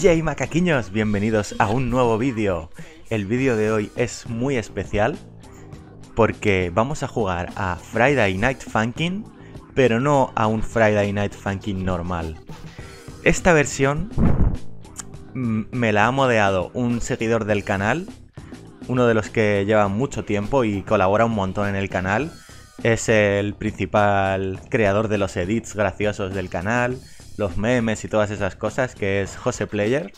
Yay macaquiños, bienvenidos a un nuevo vídeo. El vídeo de hoy es muy especial porque vamos a jugar a Friday Night Funkin', pero no a un Friday Night Funkin' normal. Esta versión mm, me la ha modeado un seguidor del canal, uno de los que lleva mucho tiempo y colabora un montón en el canal. Es el principal creador de los edits graciosos del canal, los memes y todas esas cosas, que es José Player.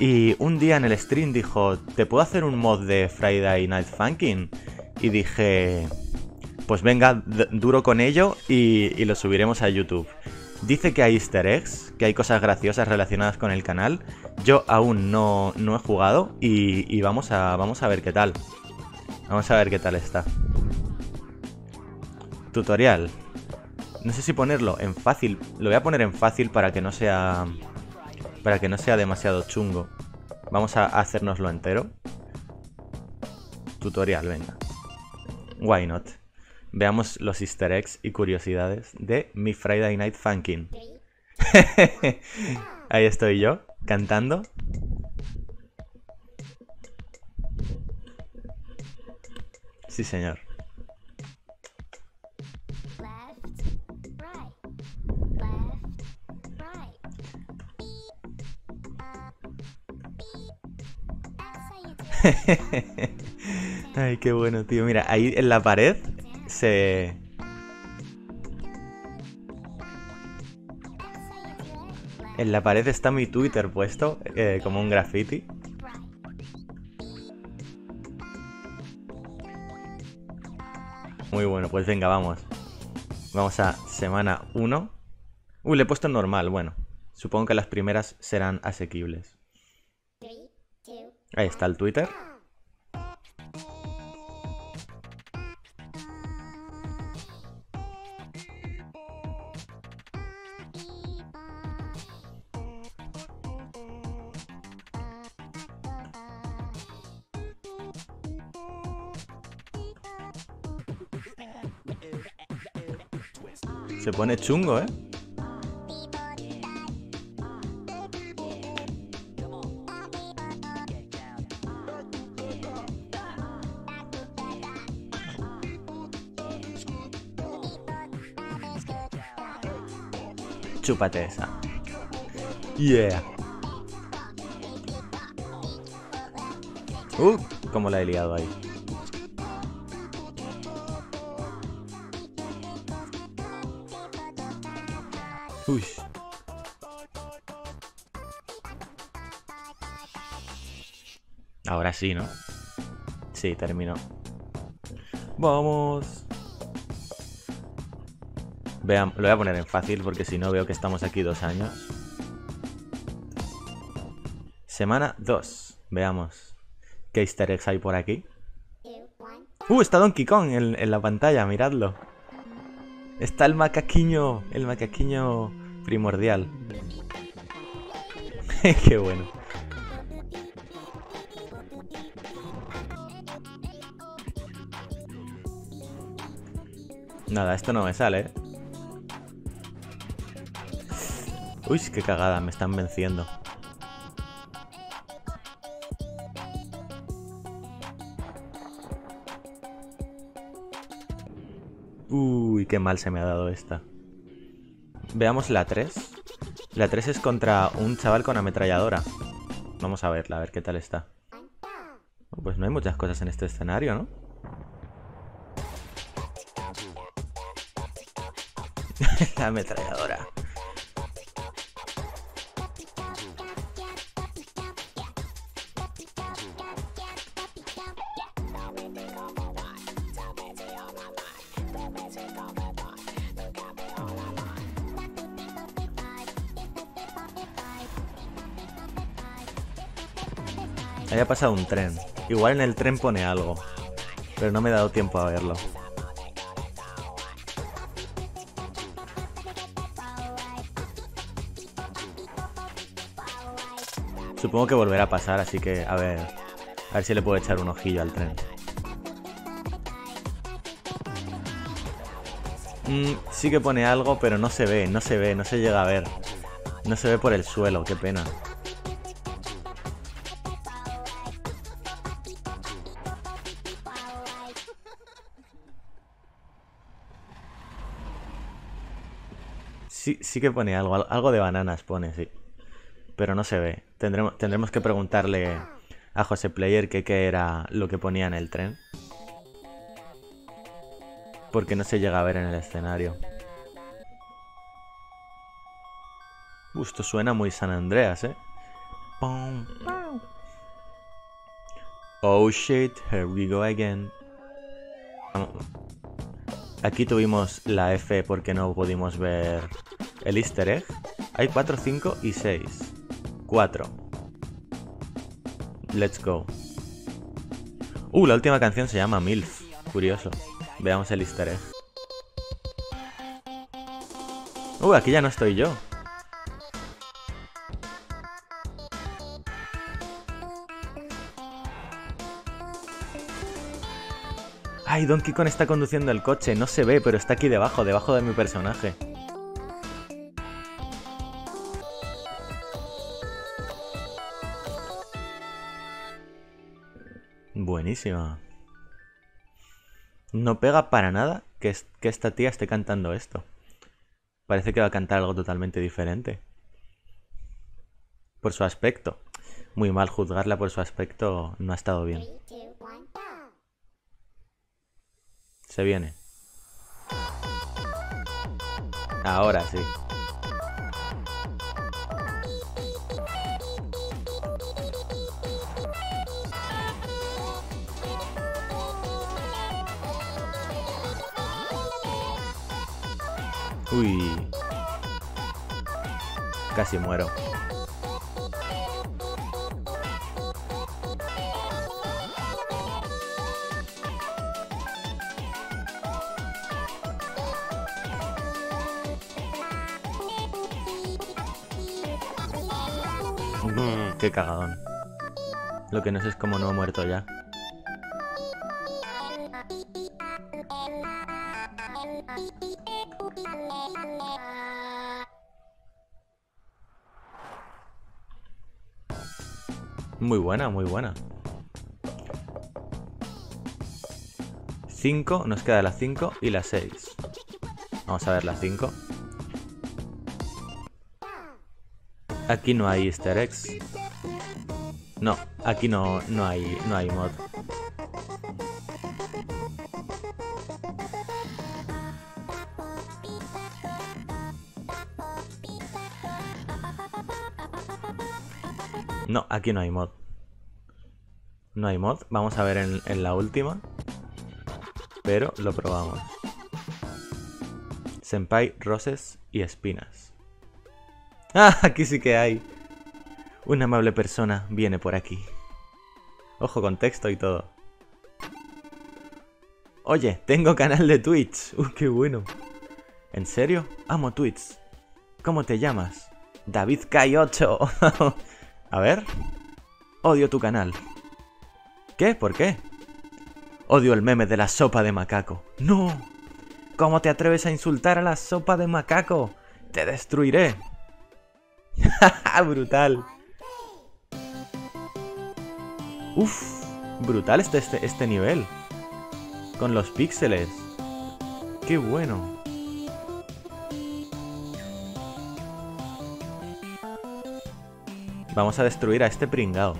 Y un día en el stream dijo, ¿te puedo hacer un mod de Friday Night Funkin'? Y dije, pues venga, duro con ello y, lo subiremos a YouTube. Dice que hay easter eggs, que hay cosas graciosas relacionadas con el canal. Yo aún no, no he jugado y, y, vamos, a, vamos a ver qué tal. Vamos a ver qué tal está. Tutorial. No sé si ponerlo en fácil. Lo voy a poner en fácil para que no sea... Para que no sea demasiado chungo. Vamos a hacernoslo entero. Tutorial, venga. Why not? Veamos los easter eggs y curiosidades de mi Friday Night Funkin'. Ahí estoy yo, cantando. Sí, señor. Ay, qué bueno, tío. Mira, ahí en la pared se... En la pared está mi Twitter puesto, eh, como un graffiti. Muy bueno, pues venga, vamos. Vamos a semana 1. Uy, le he puesto normal, bueno. Supongo que las primeras serán asequibles. Ahí está el Twitter. Se pone chungo, ¿eh? Chúpate esa. Yeah. Uh, cómo la he liado ahí. Uy. Ahora sí, ¿no? Sí, terminó. Vamos. Vean, lo voy a poner en fácil porque si no veo que estamos aquí dos años. Semana 2. Veamos. ¿Qué easter eggs hay por aquí? ¡Uh! Está Donkey Kong en, en la pantalla, miradlo. Está el macaquiño, el macaquiño primordial. Qué bueno. Nada, esto no me sale, ¿eh? Uy, qué cagada, me están venciendo. Uy, qué mal se me ha dado esta. Veamos la 3. La 3 es contra un chaval con ametralladora. Vamos a verla, a ver qué tal está. Pues no hay muchas cosas en este escenario, ¿no? la ametralladora. Haya pasado un tren. Igual en el tren pone algo. Pero no me he dado tiempo a verlo. Supongo que volverá a pasar, así que a ver. A ver si le puedo echar un ojillo al tren. Mm, sí que pone algo, pero no se ve, no se ve, no se llega a ver. No se ve por el suelo, qué pena. Sí, sí que pone algo, algo de bananas pone, sí. Pero no se ve. Tendremos, tendremos que preguntarle a José Player qué era lo que ponía en el tren. Porque no se llega a ver en el escenario. Esto suena muy San Andreas, ¿eh? Oh shit, here we go again. Aquí tuvimos la F porque no pudimos ver el easter egg. Hay 4, 5 y 6. 4. Let's go. Uh, la última canción se llama MILF. Curioso. Veamos el easter egg. Uh, aquí ya no estoy yo. Ay, Donkey Kong está conduciendo el coche. No se ve, pero está aquí debajo, debajo de mi personaje. Buenísima. No pega para nada que, que esta tía esté cantando esto. Parece que va a cantar algo totalmente diferente. Por su aspecto. Muy mal juzgarla por su aspecto no ha estado bien. Se viene. Ahora sí. Uy. Casi muero. Qué cagadón. Lo que no sé es cómo no he muerto ya. Muy buena, muy buena. 5, nos queda la 5 y la 6. Vamos a ver la 5. Aquí no hay easter eggs. No, aquí no, no, hay, no hay mod. No, aquí no hay mod. No hay mod. Vamos a ver en, en la última. Pero lo probamos. Senpai, roses y espinas. ¡Ah! Aquí sí que hay. Una amable persona viene por aquí. Ojo con texto y todo. Oye, tengo canal de Twitch. ¡Uh, qué bueno! ¿En serio? Amo Twitch. ¿Cómo te llamas? David K8. A ver. Odio tu canal. ¿Qué? ¿Por qué? Odio el meme de la sopa de macaco. ¡No! ¿Cómo te atreves a insultar a la sopa de macaco? ¡Te destruiré! ¡Brutal! Uf, brutal este, este, este nivel. Con los píxeles. Qué bueno. Vamos a destruir a este pringao.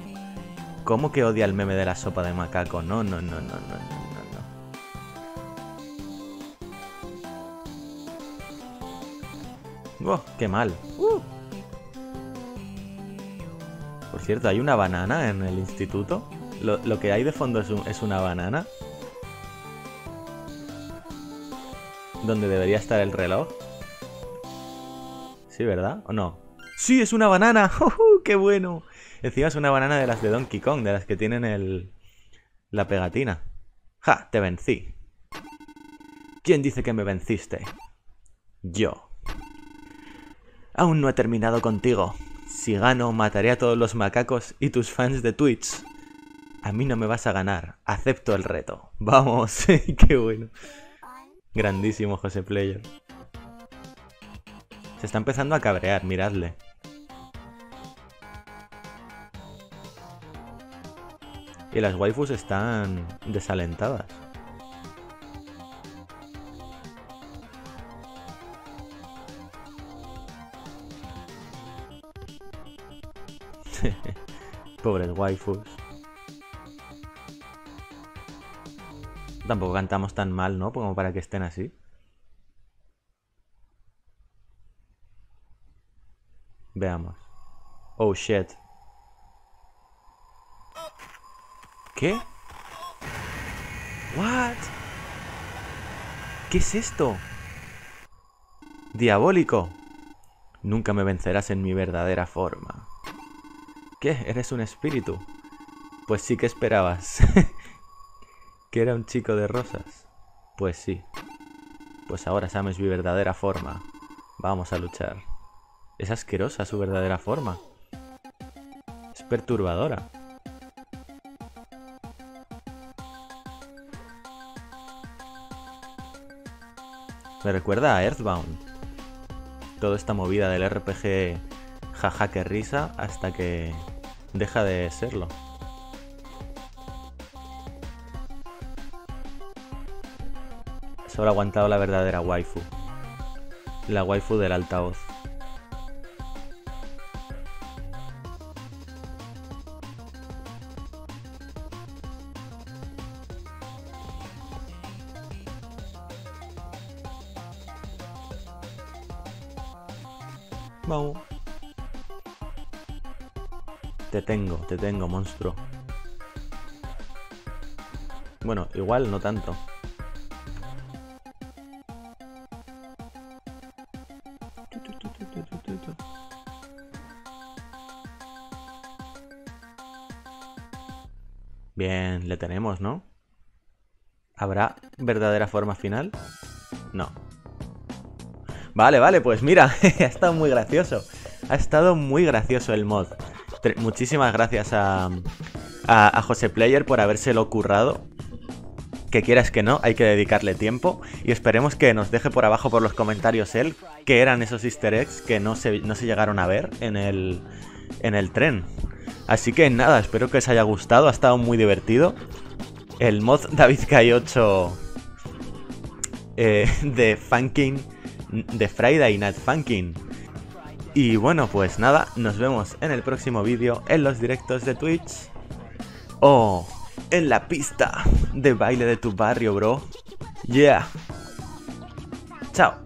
¿Cómo que odia el meme de la sopa de macaco? No, no, no, no, no, no, no. Oh, qué mal. Uh. Cierto, hay una banana en el instituto. Lo, que hay de fondo es, una banana. Donde debería estar el reloj. Sí, ¿verdad? ¿O no? ¡Sí, es una banana! ¡Qué bueno! Encima es una banana de las de Donkey Kong, de las que tienen el... la pegatina. ¡Ja! Te vencí. ¿Quién dice que me venciste? Yo. Aún no he terminado contigo. Si gano, mataré a todos los macacos y tus fans de Twitch. A mí no me vas a ganar. Acepto el reto. Vamos. Qué bueno. Grandísimo José Player. Se está empezando a cabrear, miradle. Y las waifus están desalentadas. Pobres waifus. Tampoco cantamos tan mal, ¿no? Como para que estén así. Veamos. Oh, shit. ¿Qué? What? ¿Qué es esto? Diabólico. Nunca me vencerás en mi verdadera forma. ¿Qué? ¿Eres un espíritu? Pues sí que esperabas. ¿Que era un chico de rosas? Pues sí. Pues ahora sabes mi verdadera forma. Vamos a luchar. Es asquerosa su verdadera forma. Es perturbadora. Me recuerda a Earthbound. Toda esta movida del RPG jaja que risa hasta que deja de serlo. Solo ha aguantado la verdadera waifu. La waifu del altavoz. Te tengo, te tengo, monstruo. Bueno, igual no tanto. Bien, le tenemos, ¿no? ¿Habrá verdadera forma final? No. Vale, vale, pues mira, ha estado muy gracioso. Ha estado muy gracioso el mod. Muchísimas gracias a, a, José Player por habérselo currado. Que quieras que no, hay que dedicarle tiempo. Y esperemos que nos deje por abajo por los comentarios él que eran esos easter eggs que no se, no se llegaron a ver en el, en el tren. Así que nada, espero que os haya gustado, ha estado muy divertido. El mod David Kai 8 eh, de Funking de Friday Night Funkin'. Y bueno, pues nada, nos vemos en el próximo vídeo en los directos de Twitch. O en la pista de baile de tu barrio, bro. Yeah. Chao.